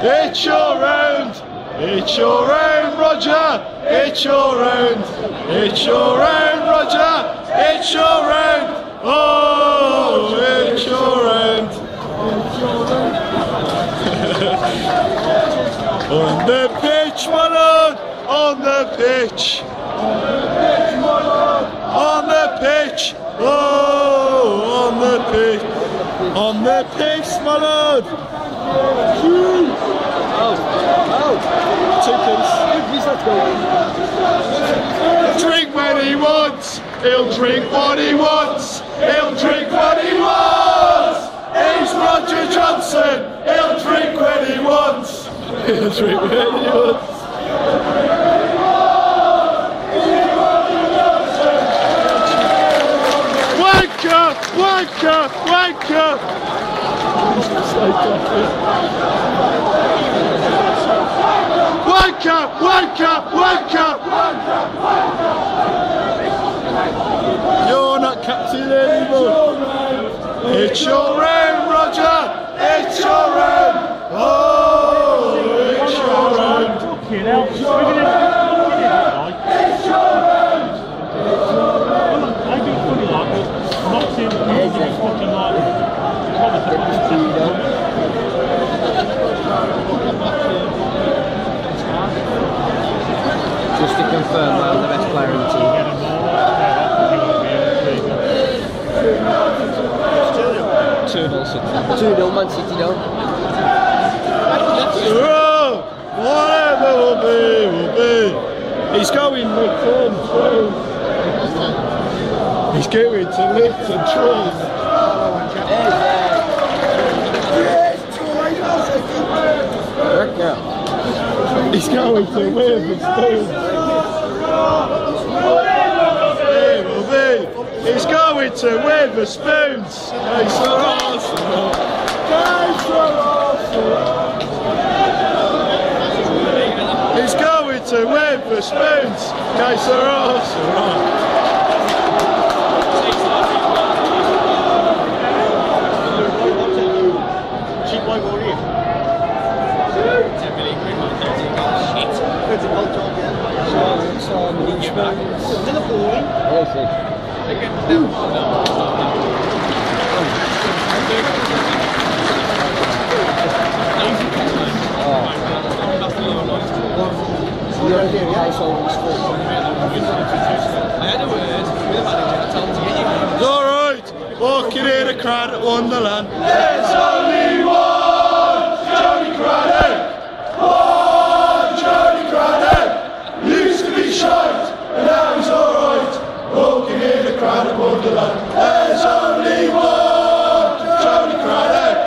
It's your round. It's your round, Roger. It's your round. It's your round, Roger. It's your round. Oh, it's your round. On the pitch, my lord. On the pitch. On the pitch. Oh, on the pitch. Oh. On the pitch, my lord. Two piece. Drink when he wants. He'll drink what he wants. He'll drink what he wants. He's Roger Johnson. He'll drink when he wants. He'll drink when he wants. Wanker! Wanker! Wanker! Wanker! Wanker! Wanker! You're not captain anymore. It's your round, Roger. It's to. 2 0 City. 2 0 Man City now. Oh, whatever will be, will be. He's going Lipton too. He's going to too. Work out. He's going to Wetherspoon. He will be. He's going to Wetherspoons. Guys for Arsenal. Guys for Arsenal. He's going to Wetherspoons. Guys for Arsenal. Cheap boy, what are you? Alright. Walking in a crowd Wonderland. There's only one Jody Craddock. Walking in a crowd at Wonderland. There's only one Jody Craddock.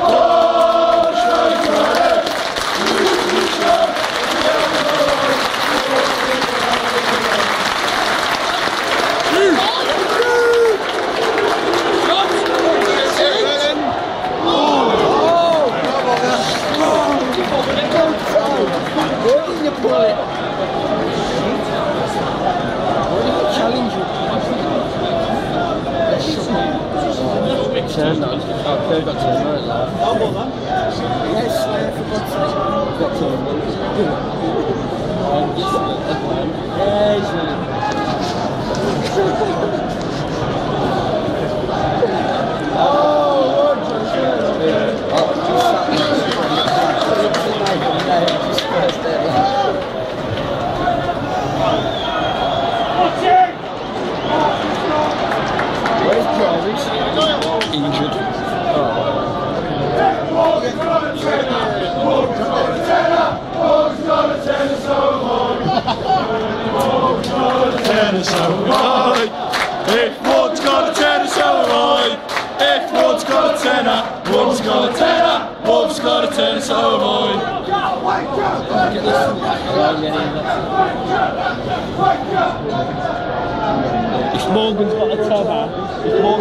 One Jody Craddock. Used to be shite, and now he's alright. Turn on. Oh, they've got turn on. Yes, uh, for God's sake. Got turn on. Um, just a plan. Yes, Where's Jarvis? Injured. tenner so right. If one's got a tenner so right. If one's got a tenner, one's got a tenner, one's got a tenner so right. If Morgan's got a tenner, if Morgan's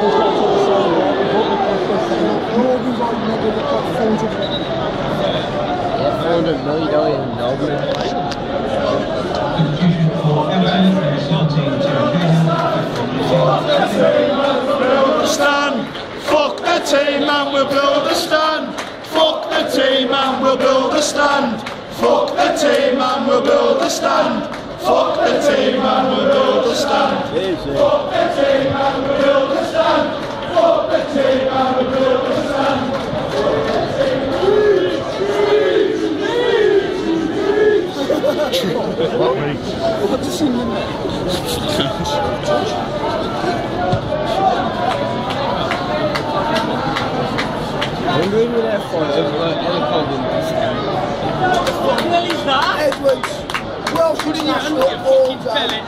Stand, fuck the team and we'll build a stand. Fuck the team and we'll build a stand. Fuck the team and we'll build a stand. Fuck the team and we'll build a stand. Fuck the team and we'll build stand. Edwards, Welsh international all day.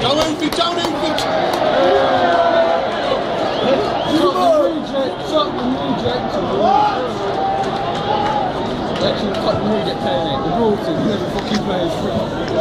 Don't Enfield, don't Enfield. Actually, cut the reject paying it. The rules is never fucking free.